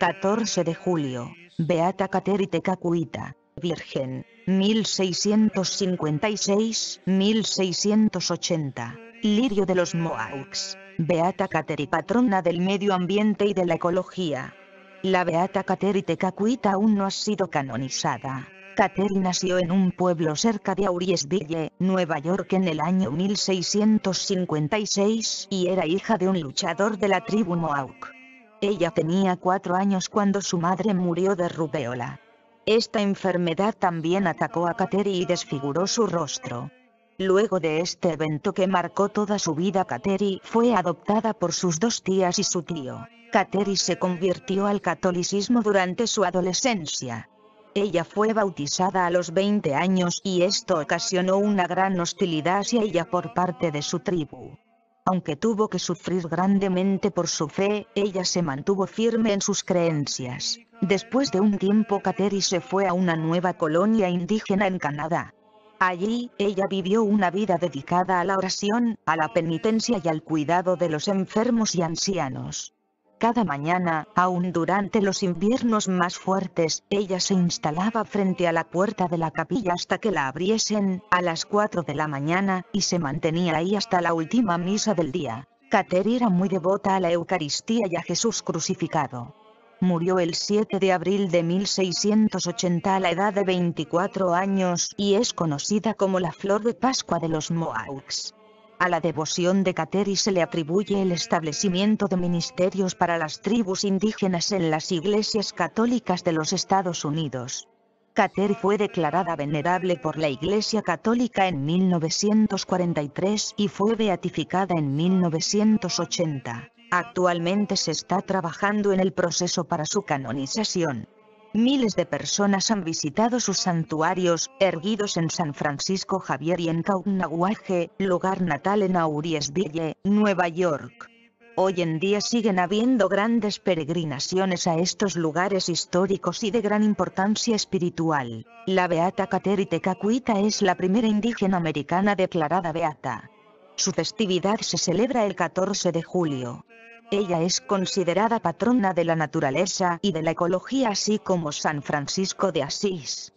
14 de julio, Beata Kateri Tekakuita, Virgen, 1656-1680, Lirio de los Mohawks, Beata Kateri patrona del medio ambiente y de la ecología. La Beata Kateri Tekakuita aún no ha sido canonizada. Kateri nació en un pueblo cerca de Auriesville, Nueva York en el año 1656 y era hija de un luchador de la tribu Mohawk. Ella tenía cuatro años cuando su madre murió de rubeola. Esta enfermedad también atacó a Kateri y desfiguró su rostro. Luego de este evento que marcó toda su vida Kateri fue adoptada por sus dos tías y su tío. Kateri se convirtió al catolicismo durante su adolescencia. Ella fue bautizada a los 20 años y esto ocasionó una gran hostilidad hacia ella por parte de su tribu. Aunque tuvo que sufrir grandemente por su fe, ella se mantuvo firme en sus creencias. Después de un tiempo Kateri se fue a una nueva colonia indígena en Canadá. Allí, ella vivió una vida dedicada a la oración, a la penitencia y al cuidado de los enfermos y ancianos. Cada mañana, aun durante los inviernos más fuertes, ella se instalaba frente a la puerta de la capilla hasta que la abriesen, a las 4 de la mañana, y se mantenía ahí hasta la última misa del día. Kateri era muy devota a la Eucaristía y a Jesús crucificado. Murió el 7 de abril de 1680 a la edad de 24 años, y es conocida como la flor de Pascua de los Mohawks. A la devoción de Kateri se le atribuye el establecimiento de ministerios para las tribus indígenas en las iglesias católicas de los Estados Unidos. Kateri fue declarada venerable por la Iglesia Católica en 1943 y fue beatificada en 1980. Actualmente se está trabajando en el proceso para su canonización. Miles de personas han visitado sus santuarios, erguidos en San Francisco Javier y en Caughnawaga, lugar natal en Auriesville, Nueva York. Hoy en día siguen habiendo grandes peregrinaciones a estos lugares históricos y de gran importancia espiritual. La Beata Kateri Tekakwitha es la primera indígena americana declarada beata. Su festividad se celebra el 14 de julio. Ella es considerada patrona de la naturaleza y de la ecología así como San Francisco de Asís.